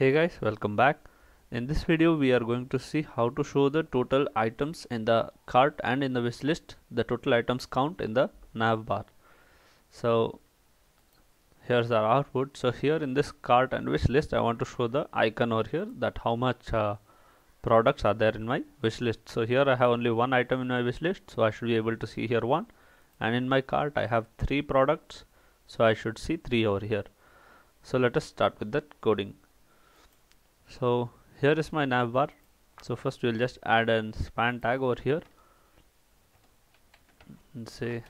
hey guys welcome back. In this video we are going to see how to show the total items in the cart and in the wish list the total items count in the nav bar. So here's our output. So here in this cart and wish list I want to show the icon over here that how much uh, products are there in my wish list. So here I have only one item in my wish list so I should be able to see here one. And in my cart I have three products so I should see three over here. So let us start with that coding so here is my navbar. So first we'll just add an span tag over here and say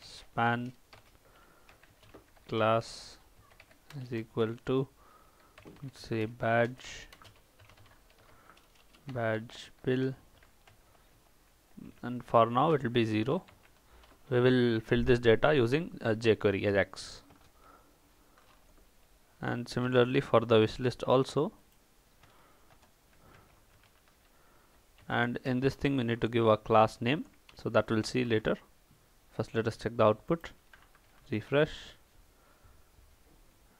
span class is equal to say badge badge pill. And for now it will be 0 we will fill this data using a jQuery Ajax and similarly for the wish list also. And in this thing we need to give a class name. So that we'll see later. First let us check the output. Refresh.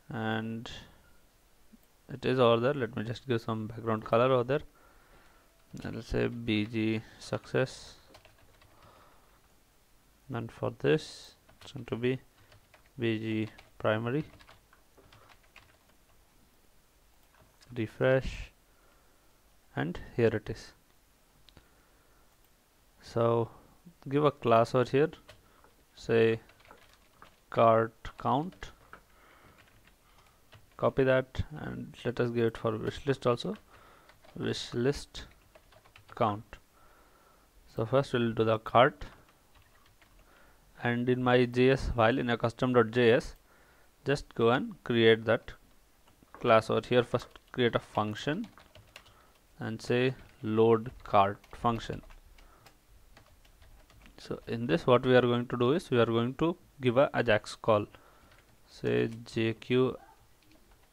And it is over there. Let me just give some background color over there. Let's say bg success. And for this. It's going to be bg primary refresh and here it is. So give a class over here. Say cart count. Copy that and let us give it for wish list also. Wish list count. So first we'll do the cart. And in my js file in a custom.js just go and create that class over here. First create a function and say load cart function. So in this what we are going to do is we are going to give a ajax call. Say jq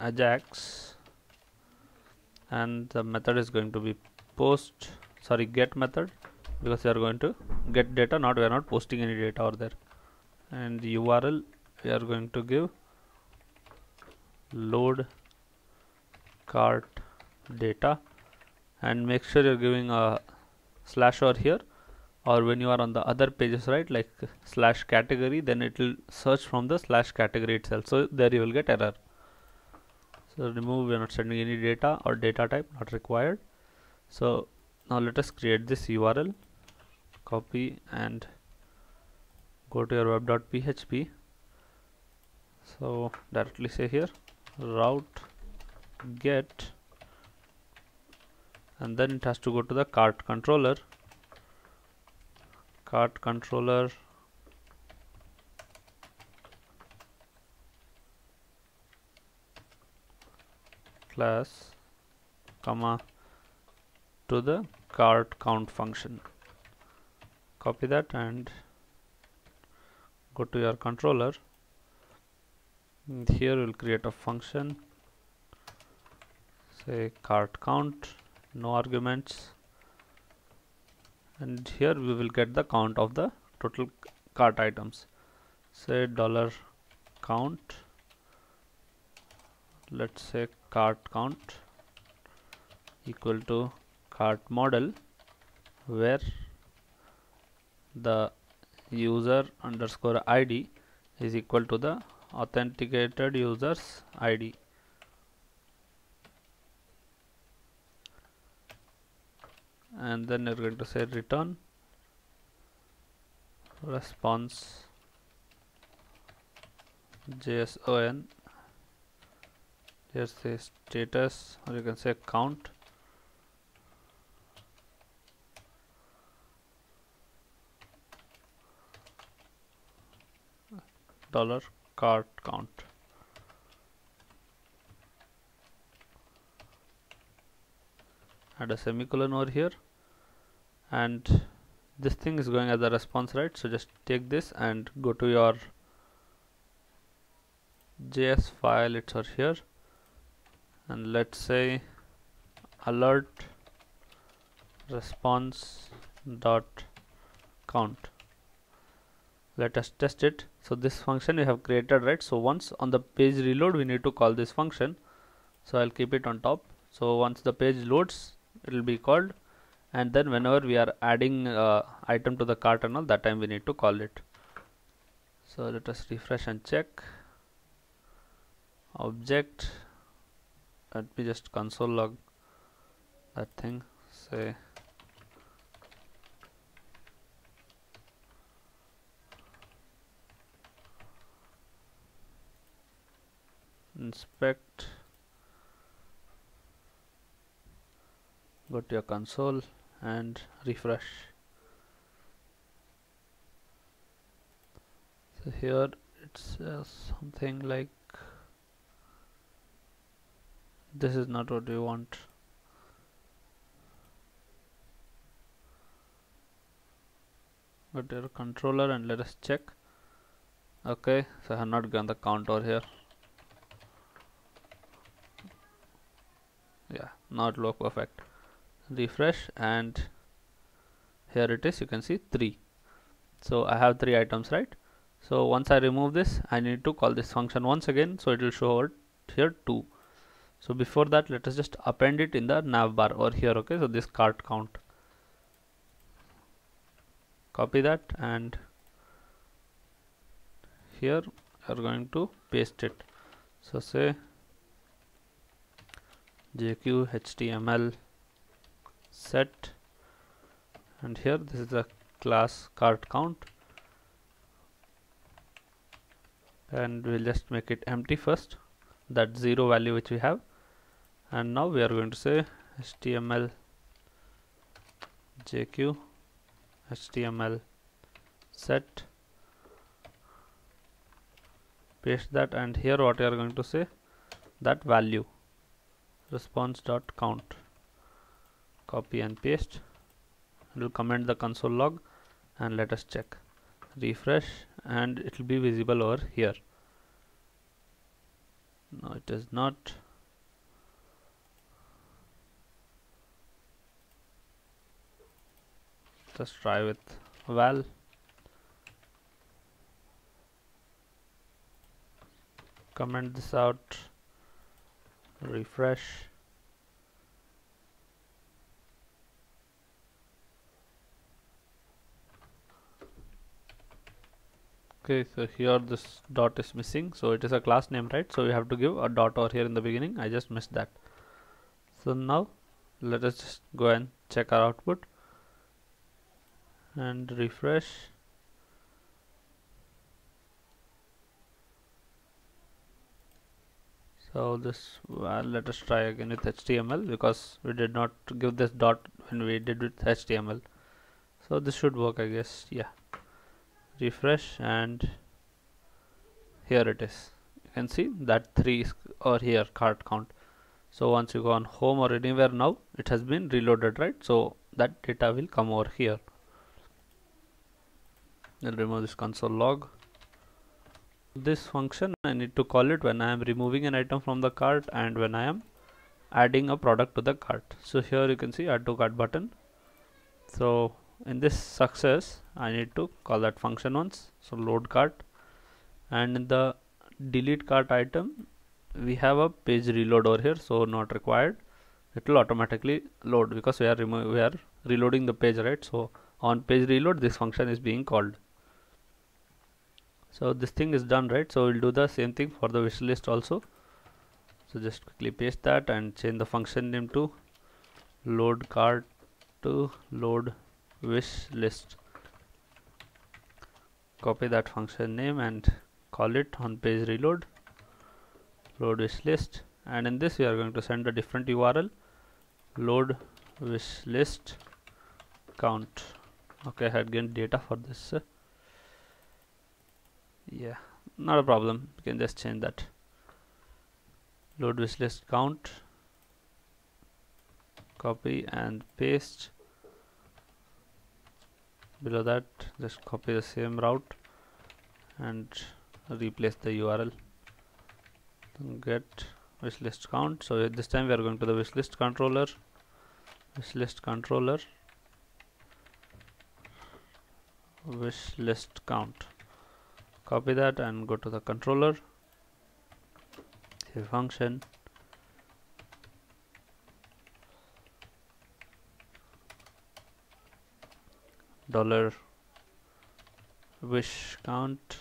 ajax and the method is going to be post sorry get method because we are going to get data not we are not posting any data over there. And the url we are going to give load cart data and make sure you're giving a slash over here. Or when you are on the other pages right like slash category then it will search from the slash category itself. So there you will get error. So remove we are not sending any data or data type not required. So now let us create this url copy and go to your web.php so directly say here route get and then it has to go to the cart controller. Cart controller. Class comma to the cart count function. Copy that and go to your controller. And here we'll create a function say cart count no arguments. And here we will get the count of the total cart items. Say dollar count let's say cart count equal to cart model where the user underscore id is equal to the authenticated users id and then you're going to say return response json here's the status or you can say count. Dollar cart count add a semicolon over here. And this thing is going as a response right? So just take this and go to your js file. It's over here. And let's say alert response dot count. Let us test it. So this function we have created right? So once on the page reload we need to call this function. So I'll keep it on top. So once the page loads it will be called. And then whenever we are adding uh, item to the cart and all that time we need to call it. So let us refresh and check. Object. Let me just console log that thing. Say inspect go to your console and refresh. So here it says something like this is not what we want. Go to your controller and let us check. Okay so I have not gotten the count over here. Yeah not look perfect refresh and here it is you can see 3 so I have 3 items right? So once I remove this I need to call this function once again. So it will show here 2 so before that let us just append it in the nav bar over here okay? So this cart count. Copy that and here we are going to paste it. So say jq html set. And here this is the class cart count. And we'll just make it empty first. That zero value which we have. And now we are going to say html jq html set. Paste that. And here what we are going to say that value response dot count copy and paste. We'll comment the console log and let us check. Refresh and it will be visible over here. No it is not. Let's try with val. Comment this out. Refresh okay so here this dot is missing. So it is a class name right? So we have to give a dot over here in the beginning. I just missed that. So now let us just go and check our output and refresh. So this well, let us try again with HTML because we did not give this dot when we did with HTML so this should work I guess. Yeah refresh and here it is. You can see that 3 is or here cart count. So once you go on home or anywhere now it has been reloaded right? So that data will come over here. I'll remove this console log. This function I need to call it when I am removing an item from the cart and when I am adding a product to the cart. So here you can see add to cart button. So in this success I need to call that function once. So load cart and in the delete cart item we have a page reload over here. So not required. It will automatically load because we are we are reloading the page right? So on page reload this function is being called. So this thing is done right? So we'll do the same thing for the wish list also. So just quickly paste that and change the function name to load cart to load wish list. Copy that function name and call it on page reload load wish list. And in this we are going to send a different URL load wish list count. Okay I had gained data for this. Yeah not a problem. You can just change that. Load wish list count copy and paste below that just copy the same route and replace the URL get wish list count. So this time we are going to the wish list controller. Wish list controller. Wish list count. Copy that and go to the controller. Function dollar wish count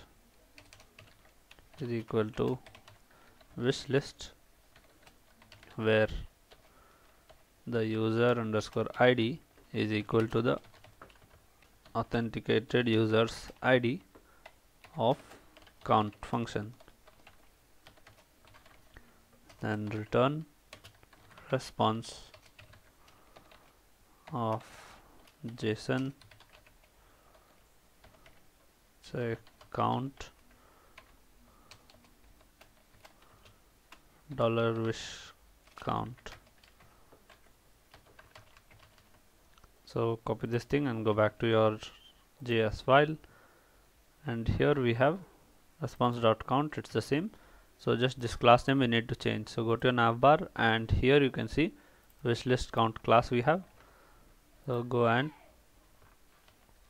is equal to wish list where the user underscore id is equal to the authenticated user's id of count function. Then return response of json say count. Dollar wish count. So copy this thing and go back to your js file. And here we have response.count it's the same. So just this class name we need to change. So go to your navbar and here you can see wishlist count class we have. So go and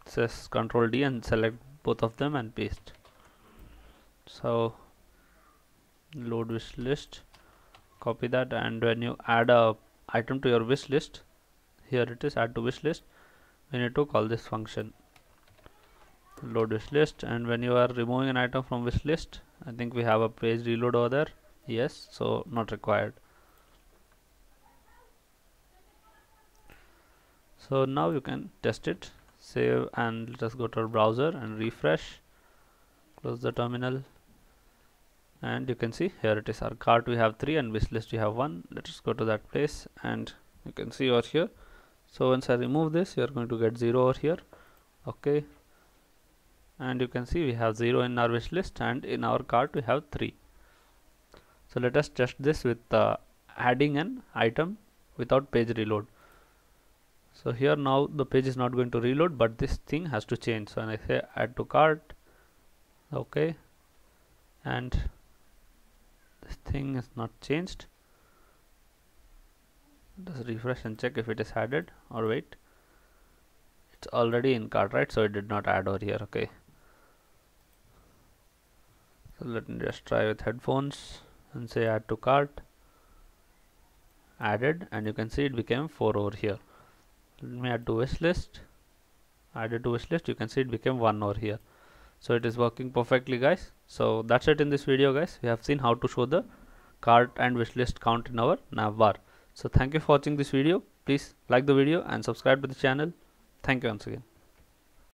says control D and select both of them and paste. So load wish list. Copy that and when you add a item to your wish list here it is add to wish list. We need to call this function. Load wish list and when you are removing an item from wish list I think we have a page reload over there. Yes so not required. So now you can test it save and let us go to our browser and refresh. Close the terminal. And you can see here it is our cart we have three and wish list we have one. Let us go to that place and you can see over here. So once I remove this you are going to get zero over here. Okay. And you can see we have zero in our wish list and in our cart we have three. So let us test this with uh, adding an item without page reload so here now the page is not going to reload but this thing has to change. So when I say add to cart okay and this thing is not changed. Just refresh and check if it is added or wait. It's already in cart right? So it did not add over here okay. So let me just try with headphones and say add to cart. Added and you can see it became 4 over here let me add to wish list? Added to wish list. You can see it became one over here. So it is working perfectly guys. So that's it in this video guys. We have seen how to show the cart and wish list count in our navbar. So thank you for watching this video. Please like the video and subscribe to the channel. Thank you once again